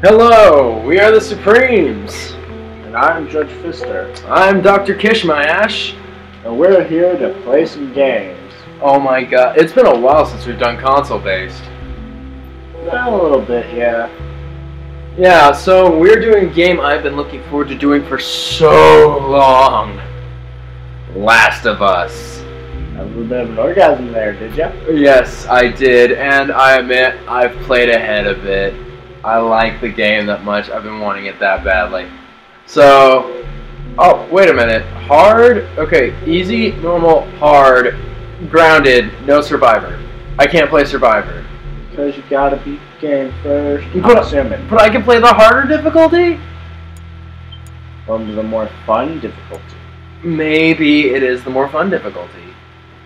Hello, we are the Supremes. And I'm Judge Fister, I'm Dr. Kishmyash. and we're here to play some games. Oh my god, it's been a while since we've done console based. Well, a little bit, yeah. Yeah, so we're doing a game I've been looking forward to doing for so long. Last of Us. A little bit of an orgasm there, did ya? Yes, I did, and I admit I've played ahead a it. I like the game that much. I've been wanting it that badly. So, oh, wait a minute. Hard? Okay, easy, normal, hard, grounded, no survivor. I can't play survivor. Because you gotta beat the game first. You I'm put- assuming. But I can play the harder difficulty? Or the more fun difficulty. Maybe it is the more fun difficulty.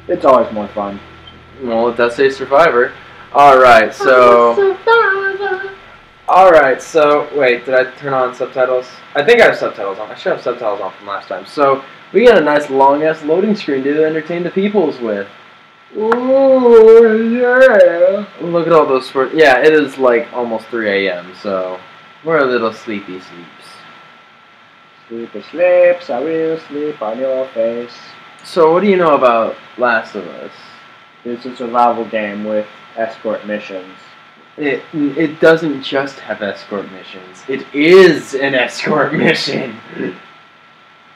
It's always more fun. Well, it does say survivor. Alright, so. Alright, so. Wait, did I turn on subtitles? I think I have subtitles on. I should have subtitles on from last time. So, we got a nice long ass loading screen to entertain the peoples with. Ooh, yeah. Look at all those. Sport- yeah, it is like almost 3 a.m., so. We're a little sleepy sleeps. Sleepy sleeps, I will sleep on your face. So, what do you know about Last of Us? It's a survival game with escort missions. It it doesn't just have escort missions. It is an escort mission.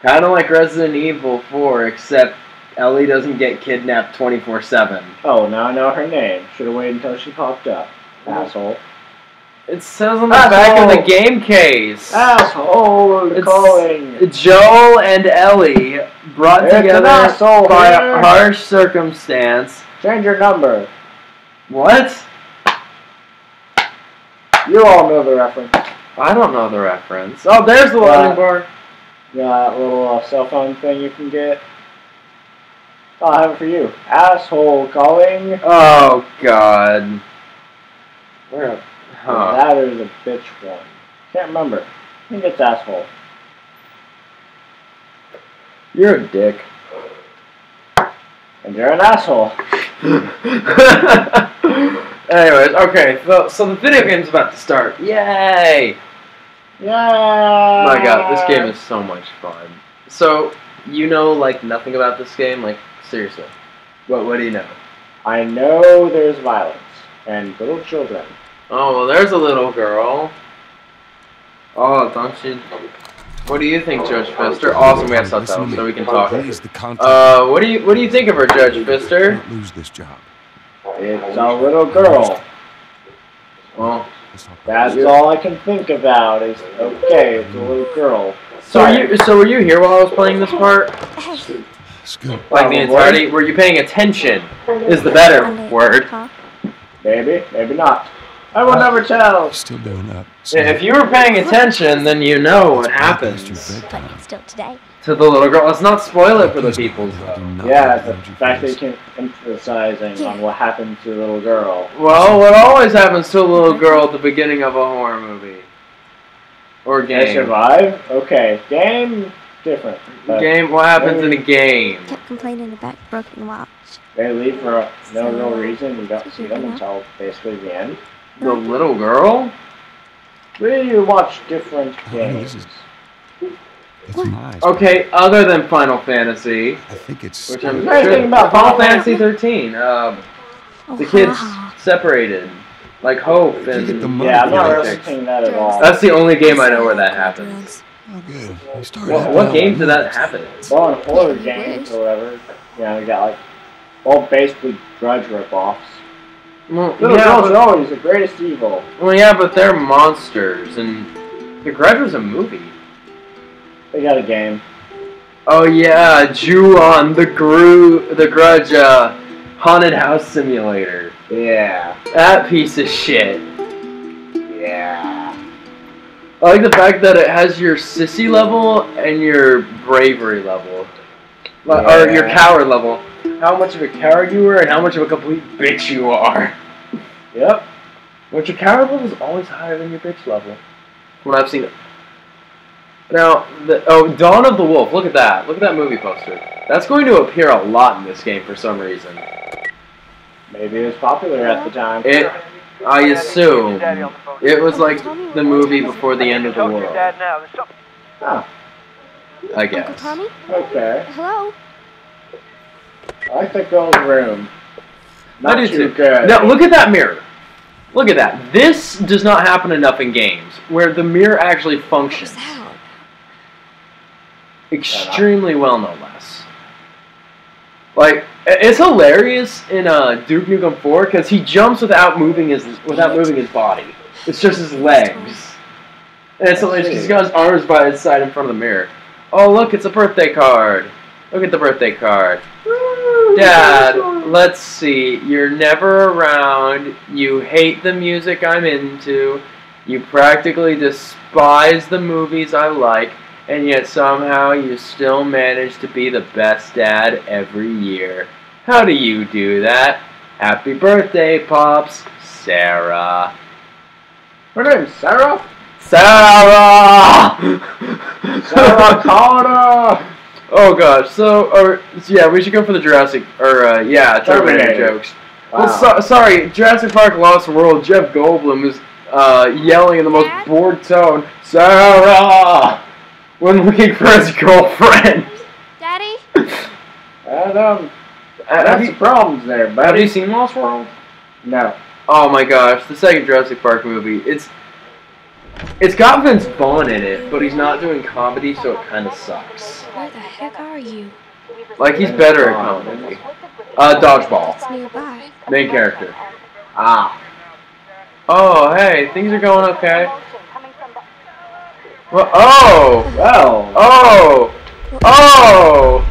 kind of like Resident Evil 4, except Ellie doesn't get kidnapped 24/7. Oh, now I know her name. Should have waited until she popped up. Asshole. It says on the back of the game case. Asshole It's- calling. Joel and Ellie brought It's together asshole by a harsh circumstance. Change your number. What? You all know the reference. I don't know the reference. Oh, there's the Uh, bar. Yeah, that little uh, cell phone thing you can get. Oh, I have it for you. Asshole calling. Oh God. Where? Huh. That is a bitch one. Can't remember. I think it's asshole. You're a dick. And you're an asshole. Anyways, okay, so, so the video game's about to start. Yay! Yeah. My god, this game is so much fun. So, you know, like, nothing about this game? Like, seriously. What, what do you know? I know there's violence and little children. Oh, well, there's a little girl. Oh, don't you... What do you think, Judge Fister? Awesome, we have subtitles, so we can talk. Please, the content. Uh, what do you, what do you think of her, Judge Fister? Can't lose this job. It's a little girl. Well, Let's talk about That's all I can think about is okay, it's a little girl. so were you, so were you here while I was playing this part? It's. Like the entirety? Were you paying attention? Is the better word. Maybe, maybe not. I will uh, never tell. Still doing that. If you were paying attention, then you know what Past your happens. Still today. To the little girl. Let's not spoil it for the people, though. Yeah, the fact that you can emphasizing on what happened to the little girl. Well, what always happens to a little girl at the beginning of a horror movie or game. They game? survive? Okay. Game different. But Game. What happens in a game? Kept complaining about broken watch. they leave for no real reason. You don't see them until basically the end. The little girl? We watch different games. Is- It's nice. Okay, other than Final Fantasy, I think it's. which I'm Nice thing about Final Final Fantasy 13. Um, Oh, the kids ha. separated, like Hope You get the and Yeah, I'm not for really seeing that at all. that's the only game I know where that happens. Oh, good. You started What, out what well. games did that happen? Well, in horror games or whatever, you know, you got like, well, basically grudge ripoffs. Well, Little yeah, girls but, are always the greatest evil. well, yeah, but they're monsters, and The Grudge was a movie. They got a game. Oh yeah, Ju-on, the Gru, the Grudge, uh, haunted house simulator. Yeah. That piece of shit. Yeah. I like the fact that it has your sissy level and your bravery level, Like- or your coward level. How much of a coward you were and how much of a complete bitch you are. Yep. Which your coward level is always higher than your bitch level. When I've seen it. Now, the, oh, Dawn of the Wolf. Look at that. Look at that movie poster. That's going to appear a lot in this game for some reason. Maybe it was popular at the time. It I assume it was like the movie before the end of the world. Ah, I Uncle guess. Tommy? okay. Hello? I like the girl's room. I Not do too too. good. Now look at that mirror. Look at that. This does not happen enough in games where the mirror actually What's functions that? Extremely well, no less. Like it's hilarious in uh, Duke Nukem 4 because he jumps without moving his without moving his body. It's just his legs, and it's hilarious. He's got his arms by his side in front of the mirror. Oh look, it's a birthday card. Look at the birthday card. Dad, let's see. You're never around. You hate the music I'm into. You practically despise the movies I like. And yet somehow you still manage to be the best dad every year. How do you do that? Happy birthday, Pops. Sarah. Her name's Sarah. Sarah! Sarah Connor. oh gosh, so, or, yeah, we should go for the Jurassic, or, uh, yeah, Terminator, Terminator. jokes. Wow. Well, so, sorry, Jurassic Park Lost World, Jeff Goldblum is uh, yelling in the most Dad? bored tone, Sarah! When looking for his girlfriend. Daddy? and have, that's you, the problems there, have buddy. you seen Lost World? No. Oh my gosh, the second Jurassic Park movie. It's it's got Vince Vaughn in it, but he's not doing comedy, so it kind of sucks. Where the heck are you? Like he's better at comedy. Uh, dodgeball, It's nearby. main character. Ah. Oh, hey, things are going okay. Well, oh, Well. oh, oh,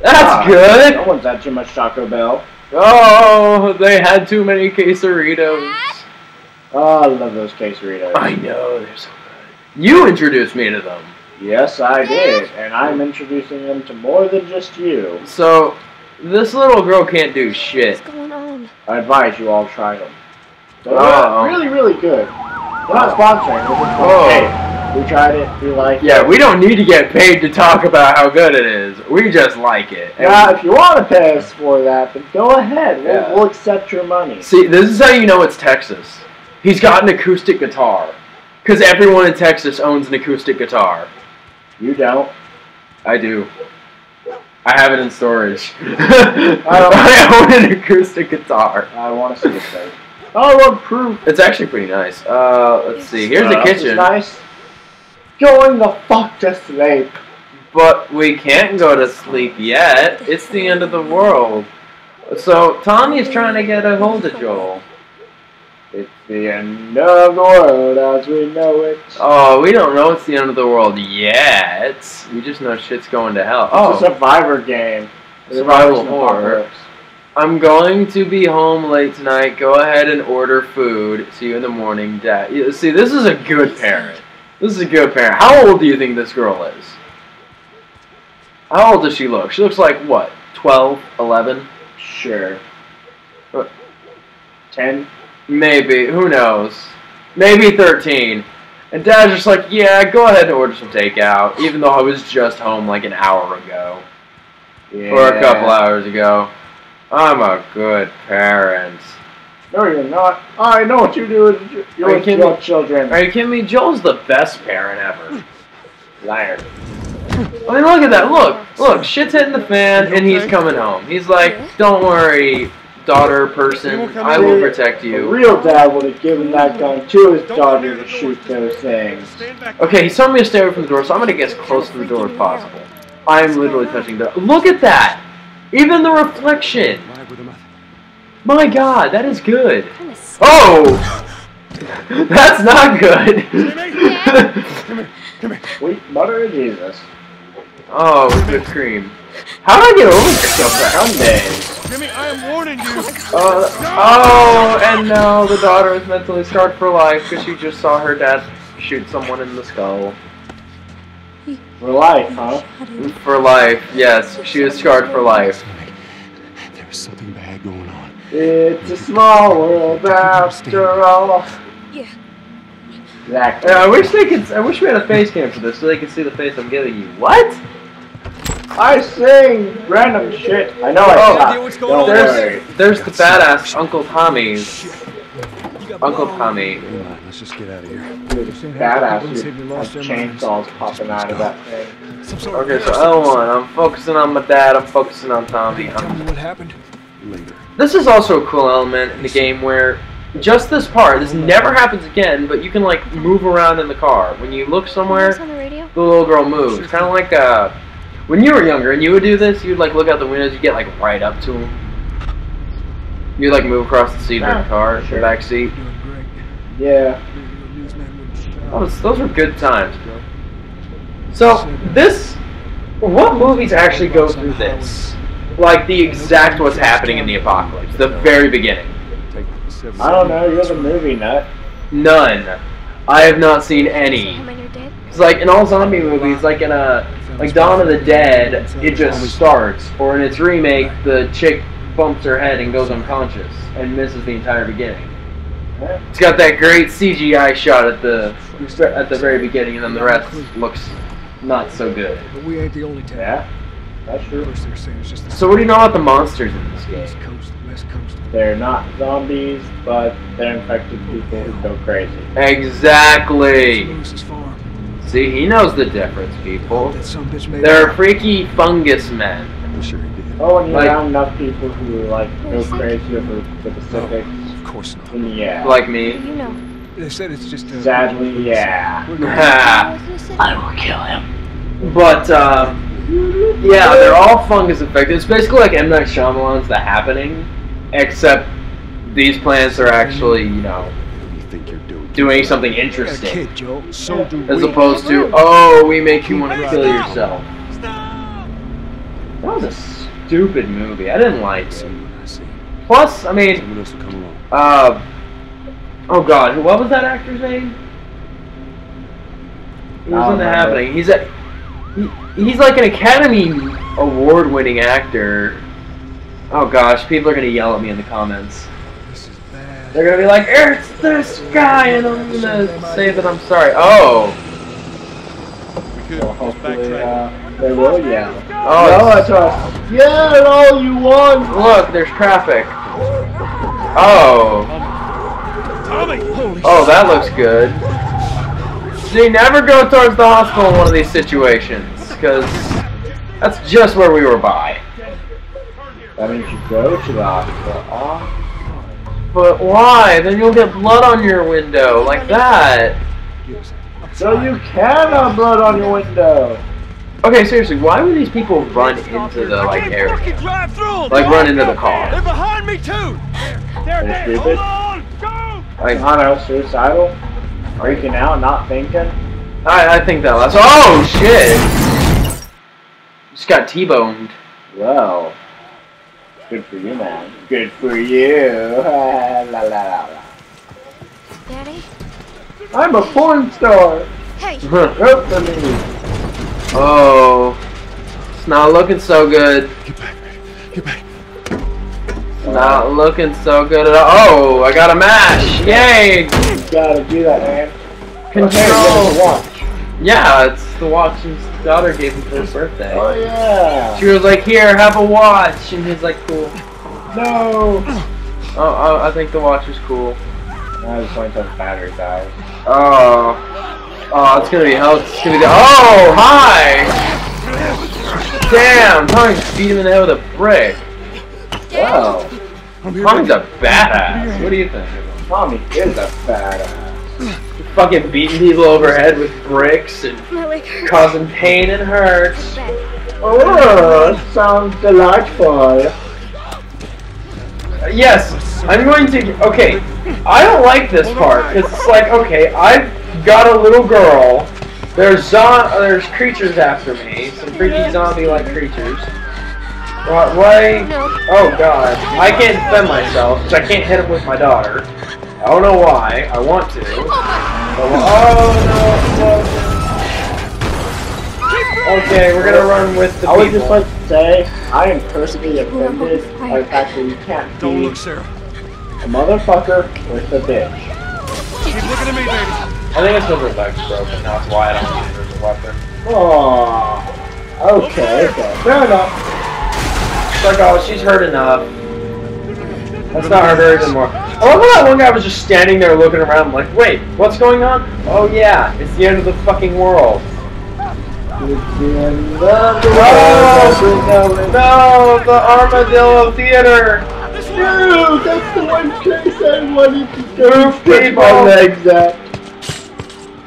that's ah, No one's had too much Taco Bell. Oh, they had too many quesadillas. Oh, I love those quesadillas. I know they're so good. You introduced me to them. Yes, I did, and I'm introducing them to more than just you. So, this little girl can't do shit. What's going on? I advise you all try them. They're Oh. really, really good. We're not sponsoring. We're just Oh. hey, we tried it. We like Yeah, it. we don't need to get paid to talk about how good it is. We just like it. And Now, if you want to pay us for that, then go ahead. We'll, Yeah. we'll accept your money. See, this is how you know it's Texas. He's got an acoustic guitar. Because everyone in Texas owns an acoustic guitar. You don't. I do. I have it in storage. I own an acoustic guitar. I want to see this thing. I want proof. It's actually pretty nice. Uh, let's see. Here's the Uh, is kitchen. nice. Going the fuck to sleep. But we can't go to sleep yet. It's the end of the world. So Tommy's trying to get a hold of Joel. It's the end of the world as we know it. Oh, we don't know it's the end of the world yet. We just know shit's going to hell. It's a Oh, survivor game. Survival horror. I'm going to be home late tonight. Go ahead and order food. See you in the morning, Dad. See, this is a good parent. This is a good parent. How old do you think this girl is? How old does she look? She looks like what? 12, 11? Sure. What? Ten. Maybe. Who knows? Maybe 13. And Dad's just like, yeah, go ahead and order some takeout, even though I was just home like an hour ago. Yeah. Or a couple hours ago. I'm a good parent. No, you're not. I know what you do with your, Are you your, kidding me? children. Are you kidding me? Joel's the best parent ever. Liar. I mean, look at that. Look, look. Shit's hitting the fan, and he's coming home. He's like, "Don't worry, daughter person. I will protect A you." real dad would have given that gun to his daughter to shoot those things. Okay, he's telling me to stay away from the door, so I'm gonna get as close to the door as possible. I'm literally touching the. Look at that! Even the reflection. Live with a mother. My God, that is good. Oh, that's not good. Come here. Come here. Sweet mother of Jesus. oh, with whipped cream. How did I get over here so fast? Sundays. Jimmy, I am warning you. Uh, oh, and now the daughter is mentally scarred for life because she just saw her dad shoot someone in the skull. For life, huh? For life, yes, she is scarred for life. There is something bad going on. It's a small world after all. Yeah. Exactly. I wish they could. I wish we had a face cam for this so they could see the face I'm giving you. What? I sing random shit. I know I Oh, suck. idea what's going on? There's there's the badass Uncle Tommy's. Uncle Tommy. Come let's just get out of here. Dude, This ain't how badass. people Dude, say we has lost their minds. chainsaws popping out of that thing. Some sort of Okay, so. L1, I'm focusing on my dad, I'm focusing on Tommy. Tell me what happened later. This is also a cool element in the game where just this part, this never happens again, but you can like move around in the car. When you look somewhere, the the little girl moves. Kind of like uh, when you were younger and you would do this, you'd like look out the windows, you get like right up to them. You'd like move across the seat of Ah, the car, sure. the back seat. Yeah. Maybe the newsman wouldn't shut Those, those were good times, bro. So this, what movies actually go through this? Like the exact what's happening in the apocalypse, the very beginning. Take the seven- I don't know. You're the movie nut. None. I have not seen any. Him and your dad? It's like in all zombie movies, like in a like Dawn of the Dead, it just starts, or in its remake, the chick bumps her head and goes unconscious and misses the entire beginning. It's got that great CGI shot at the at the very beginning, and then the rest looks not so good. But we ain't the only town. Yeah. That's true. course, they're saying it's just the So what do you know about the monsters in this game? East Coast, West Coast. They're not zombies, but they're infected people who go crazy. Exactly. See, he knows the difference, people. That some bitch made They're freaky fungus men. I'm sure he did. Oh, and you're Like- around enough people who like go crazy over the Pacifics. Of course not. Then yeah. Like me. You know. They said it's just a. Sadly, yeah. We're going- Ha. What was this? will kill him. But um, yeah, they're all fungus infected. It's basically like M Night Shyamalan's The Happening, except these plants are actually you know What do you think you're doing? doing something interesting, kid, Joe. So do as opposed to oh we make you want to kill yourself. That was a stupid movie. I didn't like it. what I see. Plus, I mean, Someone else will come along. uh, oh god, what was that actor's name? He was I in The. Happening. He's a he, he's like an Academy Award-winning actor. Oh gosh, people are gonna yell at me in the comments. This is bad. They're gonna be like, "It's this guy," and I'm gonna say that I'm sorry. Oh, Well, hopefully, uh, they will yell. oh, Yell it's- us. Yeah, all you want. look, there's traffic. Oh, oh, that looks good. See, never go towards the hospital in one of these situations, because that's just where we were by. That means you go to the hospital. Oh, But why? Then you'll get blood on your window, like that. so you can have blood on your window. Okay, seriously, why would these people run into the like area? drive through! Like run into the car? They're behind me too! They're stupid. on! Go! Like, I don't suicidal. Freaking out, not thinking. I, I think that last. Oh shit! Just got T-boned. Well, good for you, man. Good for you. la, la, la, la. Daddy? I'm a porn star. Hey! Vote for me. oh, it's not looking so good. Get back, get back. Not looking so good at all. Oh, I got a mash! Yay! You gotta do that, man. Control. to watch. Yeah, it's the watch his daughter gave him for his birthday. Oh yeah. She was like, "Here, have a watch," and he's like, "Cool." No. Oh, oh I think the watch is cool. I just went until the battery died. Oh, oh, it's gonna be hell. It's gonna be. The, oh, hi! Damn, just beat him in the head with a brick. Wow. I'm here. Tommy's a badass. What do you think? Tommy is a badass. Fucking beating people overhead with bricks and My leg hurts. causing pain and hurts. Bad. Oh, sounds delightful. Yes, I'm going to. Okay, I don't like this part because it's like, okay, I've got a little girl. There's zo- there's creatures after me, some freaky zombie-like creatures. Why? why No. oh God, I can't defend myself because I can't hit him with my daughter. I don't know why. I want to. Oh no! Oh, no. Okay, we're gonna run with the I would just like to say, I am personally offended by the fact that you can't Don't look, Sarah. a motherfucker with a bitch. Keep looking at me, baby. I think it's because her leg's broken. That's why I don't use her as a weapon. Oh, okay, okay, fair enough. Like, oh, she's hurt enough. Let's not hurt her even more. I love how that one guy was just standing there looking around like, wait, what's going on? Oh yeah, it's the end of the fucking world. Oh, no, the Armadillo Theater. Dude, that's the one case I wanted to go Move, my legs at.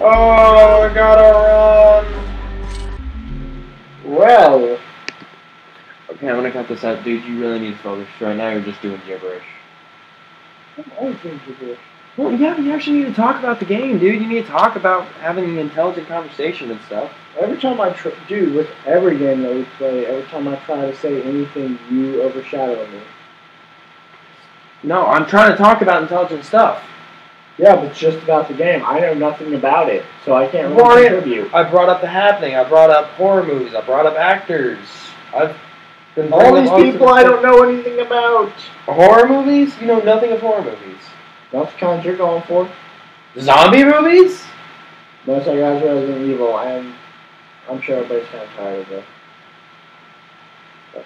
Oh, I gotta run. Well, Okay, I'm gonna cut this out, dude. You really need to focus. Right now, you're just doing gibberish. I'm always doing gibberish. Well, yeah, but you actually need to talk about the game, dude. You need to talk about having an intelligent conversation and stuff. Every time I try, dude, with every game that we play, every time I try to say anything, you overshadow me. No, I'm trying to talk about intelligent stuff. Yeah, but just about the game. I know nothing about it, so I can't really contribute. I brought up the happening. I brought up horror movies. I brought up actors. I've been All these people I don't know anything about. Horror movies? You know nothing of horror movies. That's the kind you're going for. Zombie movies? Most of guys Resident Evil, and I'm sure everybody's kind of tired of it. That.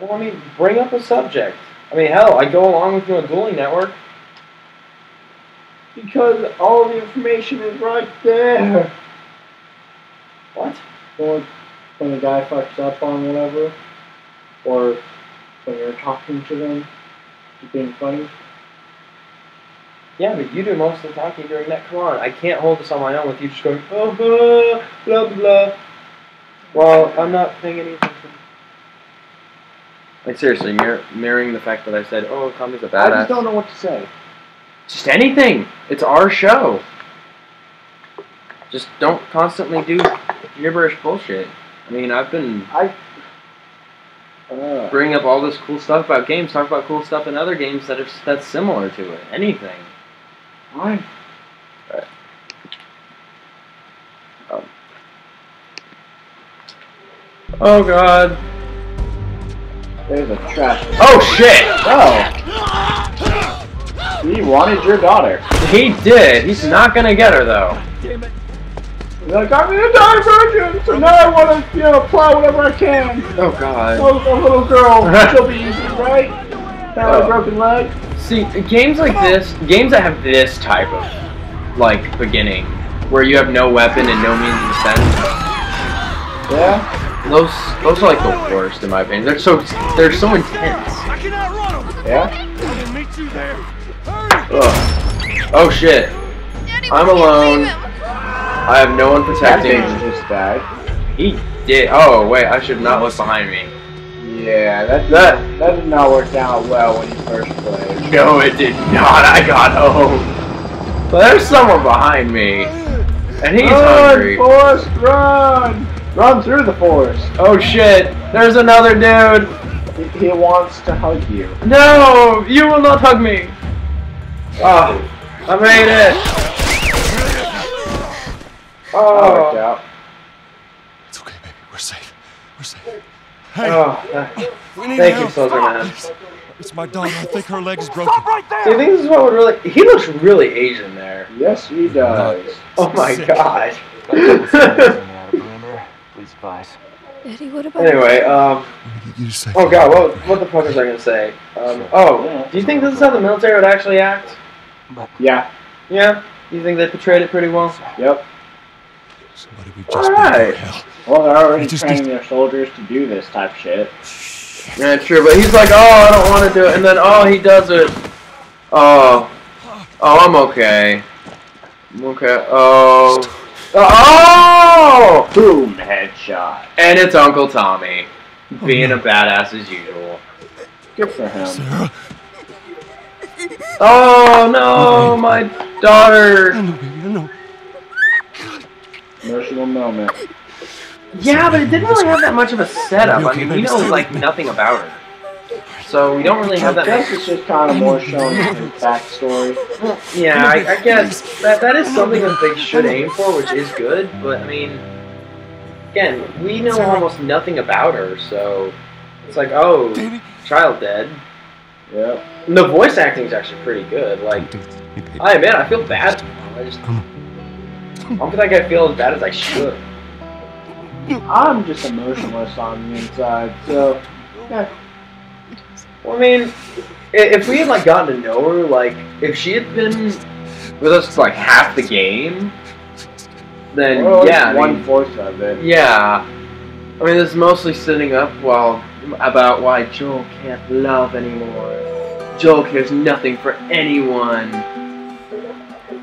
Well, I mean, bring up a subject. I mean, hell, I go along with you on Dueling Network. Because all the information is right there. What? When, when the guy fucks up on whatever, or when you're talking to them, you're being funny. Yeah, but you do most of the talking during that. Come on, I can't hold this on my own with you just going, oh, blah, blah, blah, blah. Well, I'm not paying any attention. Like, seriously, mir- mirroring the fact that I said, oh, Tommy's a badass. I just don't know what to say. Just anything. It's our show. Just don't constantly do gibberish bullshit. I mean, I've been I. Uh, bringing up all this cool stuff about games. Talk about cool stuff in other games that are that's similar to it. Anything. fine. Oh God. There's a trash. Oh shit. Oh. He wanted your daughter. He did. He's not gonna get her though. He's like, I'm gonna die virgin, so now I want to, you know, apply whatever I can. Oh God. Oh, a little girl, she'll be easy, right? Kind of Oh. a broken leg. See, games like this, games that have this type of like beginning, where you have no weapon and no means of defense, Yeah. those those are like the worst in my opinion. They're so they're so intense. I can outrun him. Yeah. I can meet you there. Hurry. Ugh. Oh shit. Daddy, I'm alone. I have no one That protecting. bitch just died. He did. Oh wait, I should not look behind me. Yeah, that That that did not work out well when you first played. no, it did not. I got home. But there's someone behind me, and he's run, hungry. Forrest, run! Run through the forest. Oh shit! There's another dude. He, he wants to hug you. No, you will not hug me. Oh, I made it. That worked Oh, out. It's okay, baby. We're safe. We're safe. Hey, oh. we need Thank you. Soldier Man. It's, it's my daughter. I think her leg's broken. See, I think this is what would really. He looks really Asian there. Yes, he does. Oh my Sick. god. Please advise. Daddy, what about anyway, um. Let me get you to safety. Oh god, what, what the fuck was I gonna say? Um, oh, do you think this is how the military would actually act? Yeah. Yeah? You think they portrayed it pretty well? Yep. Somebody we've just Alright. hell. Well, they're already just training their soldiers to do this type shit. Yeah, true, but he's like, oh, I don't want to do it, and then, oh, he does it. Oh. Oh, I'm okay. I'm okay. Oh. Oh! Boom, headshot. And it's Uncle Tommy. Oh, being a badass as usual. Good for him. Sarah. Oh, no, oh, my daughter. Oh, I know, baby. I know. Emotional moment. Yeah, but it didn't really have that much of a setup. I mean, we know like nothing about her, so we don't really have I that. guess Much. it's just kind of more showing his backstory. Yeah, I, I guess that that is something that they should aim for, which is good. But I mean, again, we know almost nothing about her, so it's like, oh, child dead. Yeah. And the voice acting is actually pretty good. Like, I admit, I feel bad. I just Come I don't feel like I feel as bad as I should. I'm just emotionless on the inside, so yeah. I mean, if we had like gotten to know her, like if she had been with us for like half the game, then Well, it's yeah, I one mean, fourth of it. yeah. I mean, is mostly sitting up while about why Joel can't love anymore. Joel cares nothing for anyone.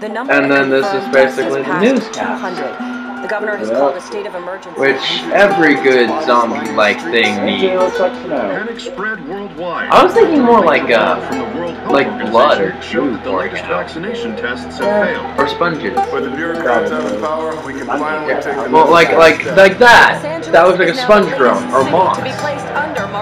The number And then this is basically the newscast. The governor has Yeah. called a state of emergency. Which every good zombie-like thing AJ needs. looks like snow. Panic spread worldwide. I was thinking more like, uh, World like blood or Organization showed that the latest vaccination tests have failed. Or sponges. With the bureaucrats out of power, we can finally take the Well, like like like that. That was like a sponge the growth latest or city moss.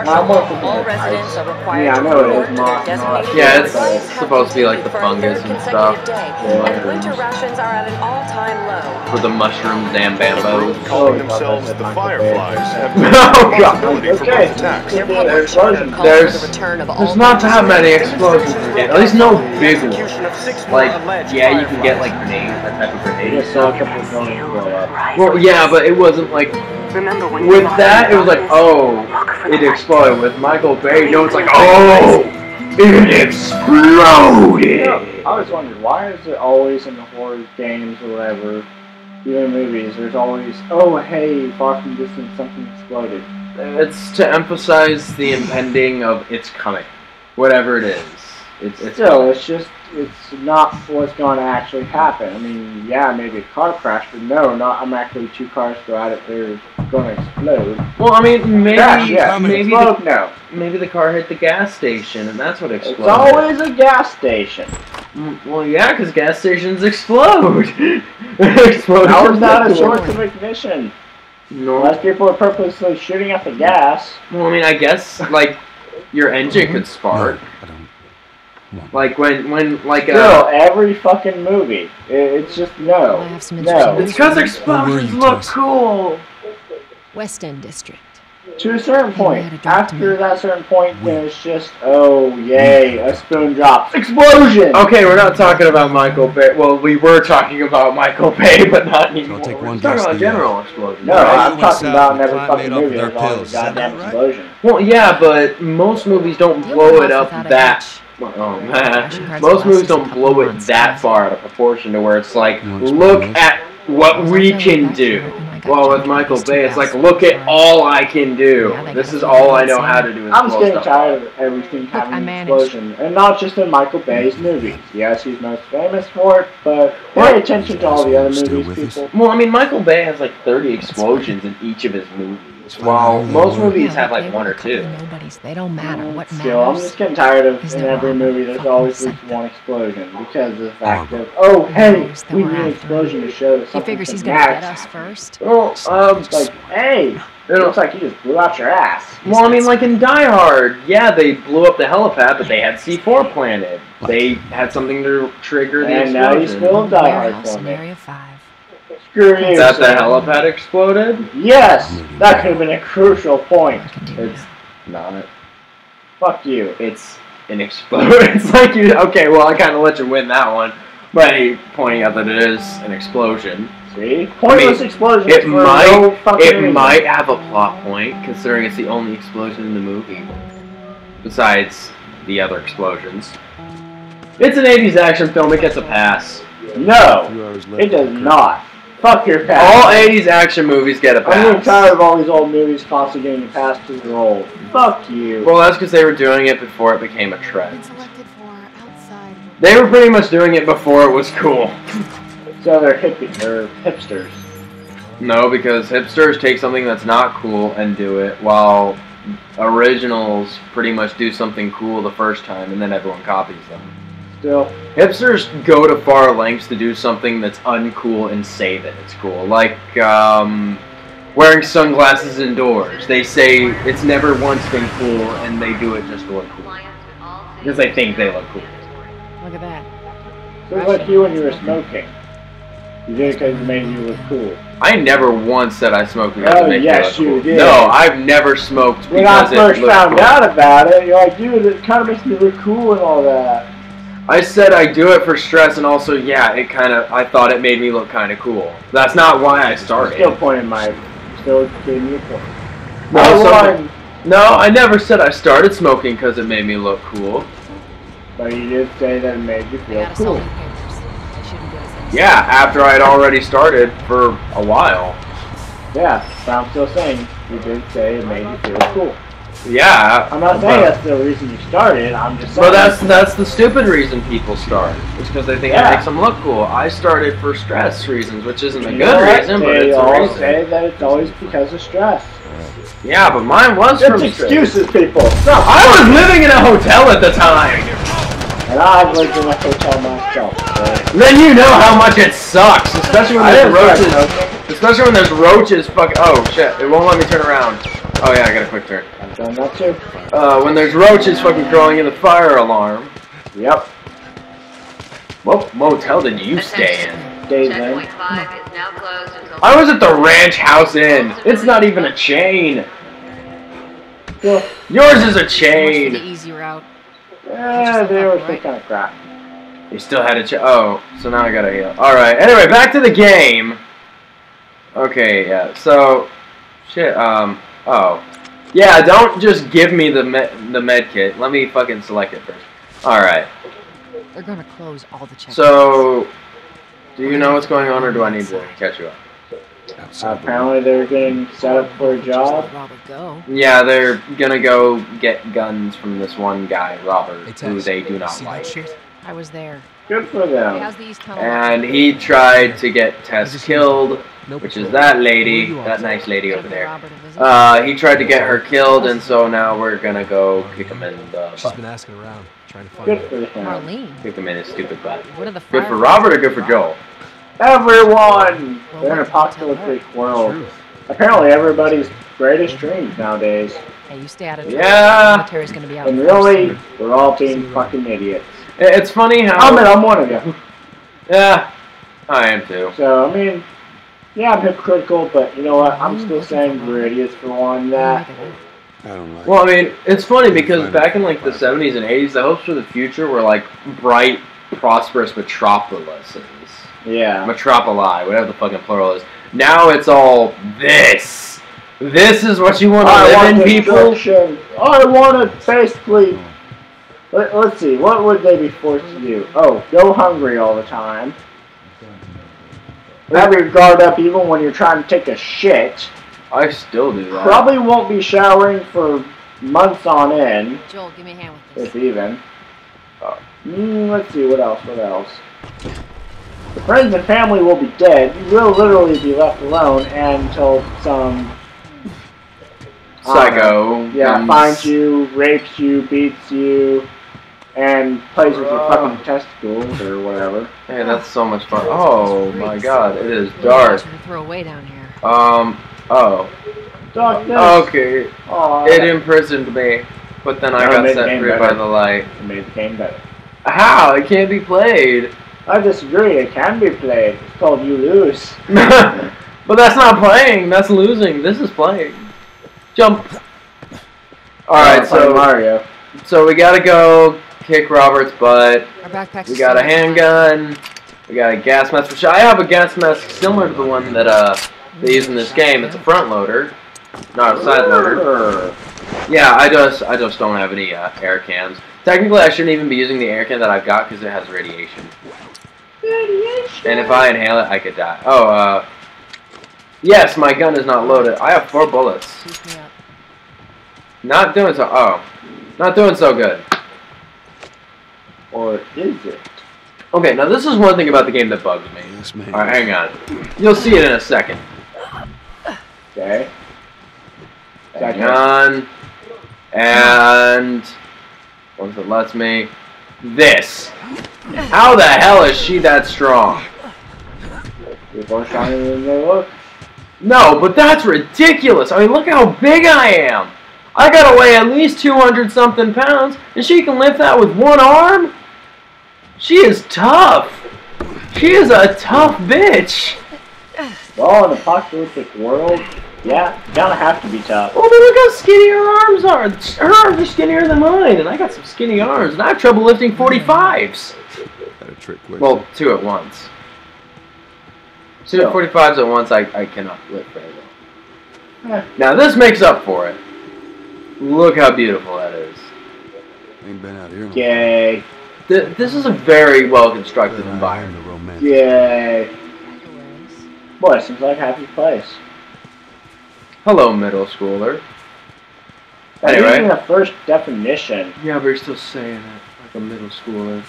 To be placed under martial I'm law. All residents are required Yeah, to know it report is to moss, their moss. designated Yeah, it's flights supposed to be like the for a third fungus and stuff. Day. Yeah. And winter rations are at an all-time low. For the mushrooms and bambos. Calling Oh, themselves God, the that's Fireflies have Oh, no God. for Okay. both attacks. Their There's public charter calls there's- for the return of all There's not to have many explosions again. At least no big ones. Of six Like, yeah, you can get like grenades, that type of I grenade. just saw a couple of buildings blow up. Well, yeah, but it wasn't like Remember when with that. It was like, oh, it exploded. With Michael Bay, no, it's like, oh, it exploded. I always wondered why is it always in the horror games or whatever, even movies, there's always, oh hey, far from distance something exploded. It's to emphasize the impending of it's coming, whatever it is. It's it's Still, it's just, it's not what's going to actually happen. I mean, yeah, maybe a car crash, but no, not I'm actually two cars go at it, they're going to explode. Well, I mean, maybe Crash, yeah. maybe the, no. maybe the car hit the gas station, and that's what exploded. It's always a gas station. Mm, Well, yeah, because gas stations explode. explode. How is that a source of ignition? No. Unless people are purposely shooting at the gas. Well, I mean, I guess like your engine could spark. I Like when when like Still, uh. every fucking movie. It, it's just no. I have some No. interesting It's because explosions look cool. West End District. To a certain point. I a drop to After me. that certain point, then it's just, oh, yay, a spoon drops. Explosion! Okay, we're not talking about Michael Bay. Well, we were talking about Michael Bay, but not anymore. take we're one talking guess, about the, uh, general explosions. No, Right, I'm talking about and in every fucking movie. made There's off with our always a goddamn right? explosion. Well, yeah, but most movies don't blow it up without a that. Hitch. Oh man, most will movies last us a don't blow it that far out of proportion to where it's like, look at what we long as I can went back to do. it and I got Well, with Michael Bay, it's like, look at all I can do. This is all I know how to do. Is I'm just getting tired of everything having I an explosion. And not just in Michael Bay's movies. Yes, he's most famous for it, but pay attention to all the other movies, people. Well, I mean, Michael Bay has like 30 explosions in each of his movies. While most movies Yeah, have like one or two. of Nobodies. They don't matter. What matters? Still, I'm just getting tired of in every movie there's always sent at least one explosion because of the fact of oh hey knows that we we're need an explosion to show that He figures he's gonna matter. get us first. Well, um, like hey, it looks like you just blew out your ass. well, I mean, like in Die Hard, yeah, they blew up the helipad, but they had C4 planted. They had something to trigger the And now you explosion. still die hard for me. Area 5. Screw you. Is that the helipad exploded? Yes, that could have been a crucial point. I can do It's that. not. Fuck you. It's an explosion. it's like you. Okay, well, I kind of let you win that one by pointing out that it is an explosion. See, pointless explosion. It might. no it reason. might have a plot point, considering it's the only explosion in the movie, besides the other explosions. It's an 80s action film. It gets a pass. No, few hours left it does not. Fuck your past. All 80s action movies get a I'm getting pass. tired of all these old movies constantly getting a pass to the role. Fuck you. Well, that's because they were doing it before it became a trend. selected for outside. They were pretty much doing it before it was cool. So they're hippie, they're hipsters. No, because hipsters take something that's not cool and do it, while originals pretty much do something cool the first time and then everyone copies them. Still, Hipsters go to far lengths to do something that's uncool and say that it's cool. Like, um, wearing sunglasses indoors. They say it's never once been cool and they do it just to look cool. Because they think they look cool. Look at that. so it's like you when you were smoking. You did it because it made you look cool. I never once said I smoked because Oh, it made me yes, look you cool. did. No, I've never smoked When I because first it looked found cool. out about it, you're like, dude, it kind of makes me look cool and all that. I said I do it for stress, and also, yeah, it kind of. I thought it made me look kind of cool. That's not why I started. Still pointing my, still giving me a point. No, I. No, I never said I started smoking because it made me look cool. But you did say that it made you They feel cool. new papers. They shouldn't do this. Yeah, after I'd already started for a while. Yeah, but I'm still saying you did say it made you feel cool. Yeah. I'm not saying that's the reason you started. I'm just saying. But that's that's the stupid reason people start. It's because they think Yeah. it makes them look cool. I started for stress reasons, which isn't a You good reason, but it's a reason. say that it's always because of stress. Yeah, but mine was It's from stress. excuses, people. Stop. I was living in a hotel at the time. And I've lived in a hotel myself. So. Then you know how much it sucks, especially when I there's start roaches. Especially when there's roaches. Fuck. Oh shit! It won't let me turn around. Oh yeah, I got a quick turn. I've done that too. Uh, when there's roaches fucking crawling in the fire alarm. Yep. What motel did you stay in? Days Inn. Checkpoint 5 is now closed until... I was at the Ranch House Inn. It's not even a chain. Well, Yours is a Much for the chain. easy route. yeah, they were still kind of crap. You still had a ch- Oh, so now I gotta heal. Alright, anyway, back to the game. Okay, yeah, so. Shit, um. Oh. Yeah, don't just give me the med, the med kit. Let me fucking select it first. Alright, They're gonna close all the checkpoints. so. Do you know what's going on, or do I need to catch you up? Uh, apparently, they're getting set up for a job. let Robert go. Yeah, they're gonna go get guns from this one guy, Robert, who they do not like. shit? I was there. Good for them. how's the East Tunnel? And he tried to get Tess killed, No which is that lady, Who are you that nice lady over there. Robert a visit. Uh, he tried to get her killed, and so now we're gonna go kick him in the She's butt. been asking around, trying to find Good for them. Marlene. Kick him in his stupid butt. What are the Good for Robert or good for Joel? Everyone! Well, They're in a what did apocalyptic world. Truth. Apparently, everybody's greatest dreams nowadays. Hey, you stay out of trouble. Yeah. The gonna be out. And first. really, we're all being fucking idiots. It's funny how. I mean, I'm one of them. Yeah, I am too. So, I mean, yeah, I'm hypocritical, but you know what? I'm still saying we're idiots for one that. I don't like Well, I mean, it's funny because back in like the 70s and 80s, the hopes for the future were like bright, prosperous metropolises. Yeah. Metropoli, whatever the fucking plural is. Now it's all this. This is what you want to I live want in, people? destruction. I want to basically. Let, let's see, what would they be forced to do? Oh, go hungry all the time. Have your guard up even when you're trying to take a shit. I still do that. Probably won't be showering for months on end, Joel, give me a hand with this. if even. Mm, let's see, what else? What else? The friends and family will be dead. You will literally be left alone until some Psycho. Yeah, finds you, rapes you, beats you, and plays with your fucking testicles or whatever. Hey, that's so much fun. Oh my god, it is dark. throw away down here. Um, oh. Darkness. Okay, Aw, it imprisoned me, but then I No, got made set game free by the light. it made the game better. How? It can't be played. I disagree. It can be played. It's called you lose. but that's not playing. That's losing. This is playing. Jump. All right, so Mario. so we gotta go kick Robert's butt. We got a handgun. We got a gas mask. Which I have a gas mask similar to the one that uh they use in this game. It's a front loader, not a side loader. Yeah, I just I just don't have any uh, air cans. Technically, I shouldn't even be using the air can that I've got because it has radiation. Radiation. And if I inhale it, I could die. Oh, uh, yes, my gun is not loaded. I have four bullets. Keep me up. Not doing so. Oh, not doing so good. Or is it? Okay, now this is one thing about the game that bugs me. Yes, man. All right, hang on. You'll see it in a second. Okay. Hang Second. on. And once it lets me, this. How the hell is she that strong? People are stronger than they look. No, but that's ridiculous. I mean, look how big I am. I gotta weigh at least 200 something pounds, and she can lift that with one arm? She is tough. She is a tough bitch. Well, in an apocalyptic world, yeah, you gotta have to be tough. Oh, but look how skinny her arms are. Her arms are skinnier than mine, and I got some skinny arms, and I have trouble lifting 45s. Got a trick question. Well, two at once. Two Still. 45s at once, I, I cannot lift very well. Eh. Now, this makes up for it. Look how beautiful that is. Ain't been out here. in a Yay. Th- This is a very well constructed environment. am the romantic. Yay. Anyways. Boy, seems like a happy place. Hello, middle schooler. I'm Anyway. using the first definition. Yeah, but you're still saying it like a middle schooler.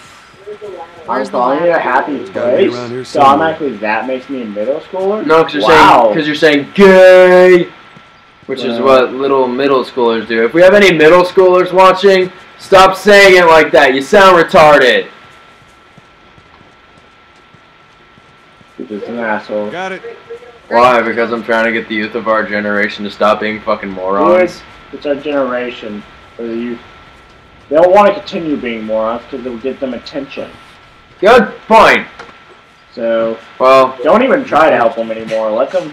I'm Where's calling it a happy It's gotta be place. around here So somewhere. automatically that makes me a middle schooler? No, because you're Wow. saying because you're saying gay, which is what little middle schoolers do. If we have any middle schoolers watching, stop saying it like that. You sound retarded. You're just an asshole. Got it. Why? Because I'm trying to get the youth of our generation to stop being fucking morons. it's our generation. Or the youth. They'll want to continue being morons because it'll get them attention. Good point. So Well, don't even try to help them anymore. Let them.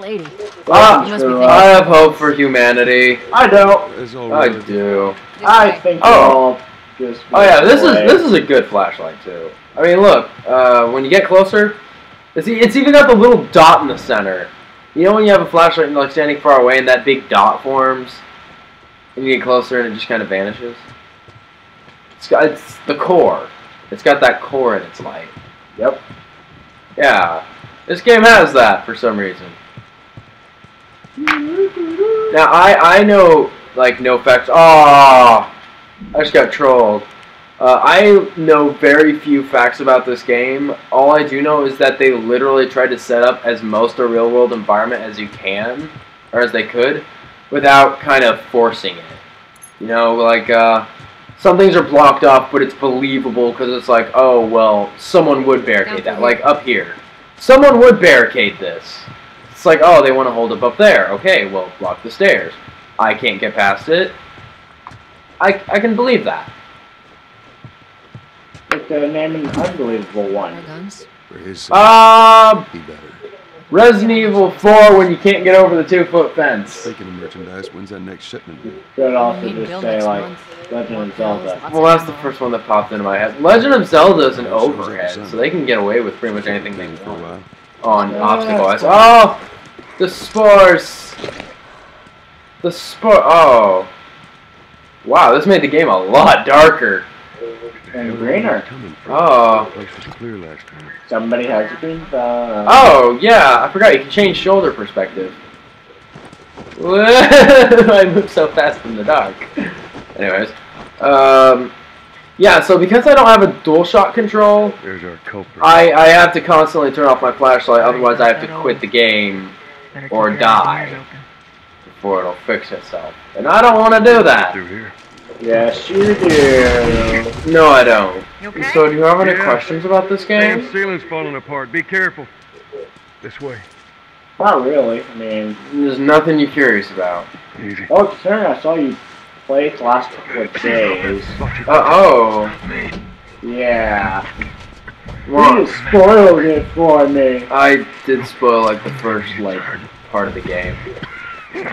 Lady. Ah, You must be screw thinking- up. I have hope for humanity. I don't. I do. I think Oh. they're all just. Oh yeah, this is this is a good flashlight too. I mean, look, uh, when you get closer, it's e- it's even got the little dot in the center. You know when you have a flashlight and like standing far away and that big dot forms, and you get closer and it just kind of vanishes. It's got it's the core. It's got that core in its light. Yep. Yeah, this game has that for some reason. Now I I know like no facts. Oh, I just got trolled. Uh, I know very few facts about this game. All I do know is that they literally tried to set up as most a real world environment as you can, or as they could, without kind of forcing it. You know, like uh, some things are blocked off, but it's believable because it's like, oh well, someone would barricade that. Like up here, someone would barricade this. It's like, oh, they want to hold up up there. Okay, well, block the stairs. I can't get past it. I, I can believe that. Like the name an unbelievable one. guns. For his Um, he better. Resident Evil 4 when you can't get over the two foot fence. Speaking of merchandise, when's that next shipment due? Could also Need just say like month. Legend of Zelda. Well, that's the first one that popped into my head. Legend of Zelda is an Yeah, overhead, so they can get away with pretty much anything they For a want while. On Yeah, obstacle Oh, the spores. The spore. Oh, wow! This made the game a lot darker. And greener. Coming from. Oh. The place was clear last time. Somebody has a green thumb. Oh yeah, I forgot you can change shoulder perspective. I move so fast in the dark. Anyways, um, yeah. So because I don't have a DualShock control, There's our culprit. I I have to constantly turn off my flashlight. Otherwise, I have to quit the game or die before it'll fix itself. And I don't want to do that. Through here. Yes, you do. No, I don't. Okay? So, do you have any Yeah. questions about this Damn game? ceiling's falling apart. Be careful. This way. Not really. I mean, There's nothing you're curious about. Easy. oh, considering I saw you play the last couple of days. Uh oh. Yeah. Well, You spoiled it for me. I did spoil like the first like part of the game.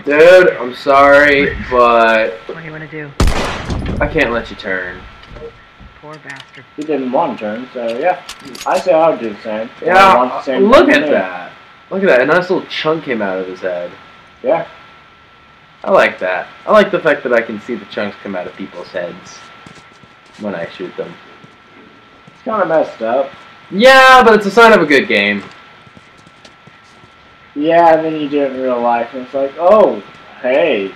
Dude, I'm sorry, but What do you want to do? I can't let you turn. Poor bastard. He didn't want to turn, so yeah. I say I would do the same. Yeah, the same look at that. Look at that. A nice little chunk came out of his head. Yeah. I like that. I like the fact that I can see the chunks come out of people's heads when I shoot them. It's kind of messed up. Yeah, but it's a sign of a good game. Yeah, and then you do it in real life, and it's like, oh, hey,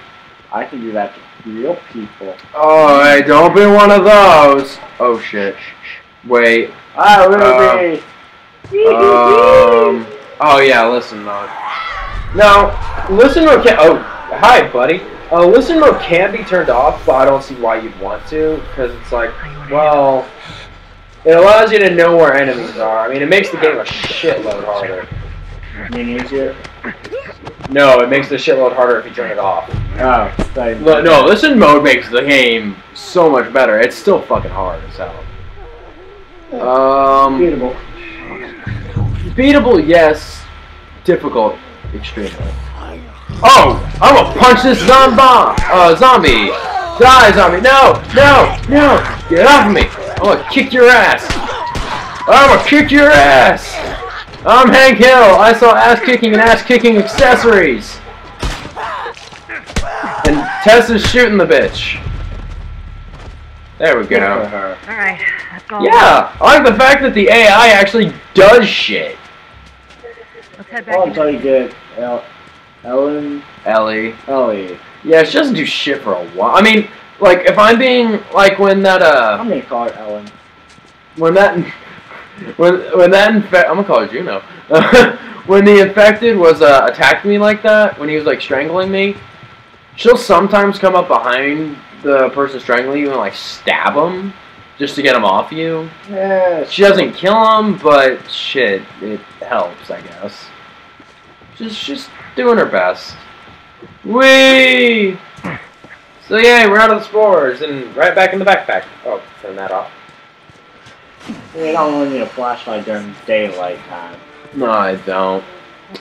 I can do that to real people. Oh, hey, don't be one of those. Oh shit. Wait. Ah, Ruby! Um. Oh yeah, listen mode. No, listen can. Oh, hi, buddy. Uh, listen mode can be turned off, but I don't see why you'd want to, because it's like, well, it allows you to know where enemies are. I mean, it makes the game a shitload harder. I mean, easier. No, it makes the shitload harder if you turn it off. Oh, no, listen mode makes the game so much better. It's still fucking hard as hell. Um, Beatable. beatable, yes. Difficult, extremely. Oh, I'm gonna punch this zombie. Uh, zombie. Die, zombie. No, no, no. Get off of me. I'm gonna kick your ass. I'm gonna kick your ass. I'm Hank Hill. I saw ass kicking and ass kicking accessories. And Tess is shooting the bitch. There we go. Alright, let's go. Yeah, I like the fact that the AI actually does shit. Let's head back Well, in. until you get El- Ellen, Ellie. Ellie. Yeah, she doesn't do shit for a while. I mean, like if I'm being like when that uh I'm gonna call her Ellen. when that when when that infe- I'm gonna call her Juno. when the infected was uh, attacking me like that, when he was like strangling me, she'll sometimes come up behind the person strangling you and like stab him just to get him off you. Yeah, She doesn't kill him, but shit, it helps, I guess. Just just doing her best. Whee! So yeah, we're out of the spores and right back in the backpack. Oh, turn that off. You don't really need a flashlight during daylight time. No, I don't.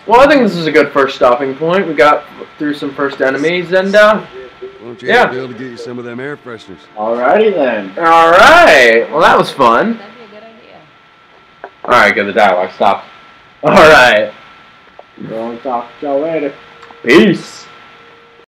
Well, I think this is a good first stopping point. We got through some first enemies, and uh, Why don't you Yeah. be able to get you some of them air fresheners? Alrighty then. all right. Well, that was fun. That'd be a good idea. All right, good. The dialogue stopped. All right. We'll talk to later. Peace.